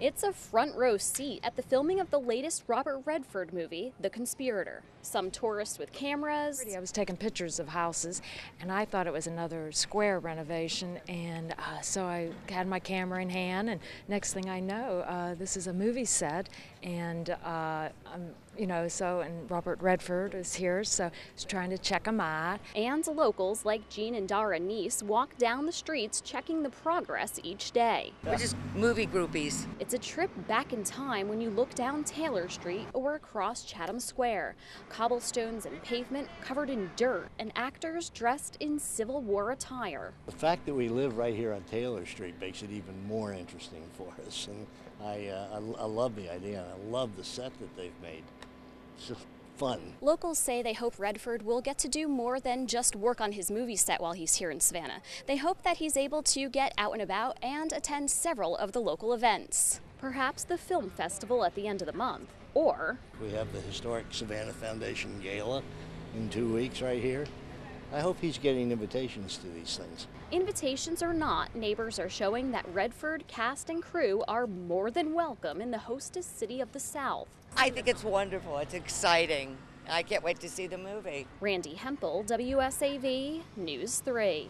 It's a front row seat at the filming of the latest Robert Redford movie, The Conspirator. Some tourists with cameras. I was taking pictures of houses, and I thought it was another square renovation, and uh, so I had my camera in hand, and next thing I know, uh, this is a movie set, and uh, I'm, you know, so and Robert Redford is here, so I was trying to check them out. And locals like Jean and Dara Neese walk down the streets checking the progress each day. We're just movie groupies. It's a trip back in time when you look down Taylor Street or across Chatham Square. Cobblestones and pavement covered in dirt and actors dressed in Civil War attire. The fact that we live right here on Taylor Street makes it even more interesting for us. And I, uh, I, I love the idea. and I love the set that they've made. It's just fun. Locals say they hope Redford will get to do more than just work on his movie set while he's here in Savannah. They hope that he's able to get out and about and attend several of the local events. Perhaps the film festival at the end of the month. Or we have the historic Savannah Foundation Gala in two weeks right here. I hope he's getting invitations to these things. Invitations or not, neighbors are showing that Redford cast and crew are more than welcome in the hostess city of the South. I think it's wonderful. It's exciting. I can't wait to see the movie. Randy Hempel, WSAV News 3.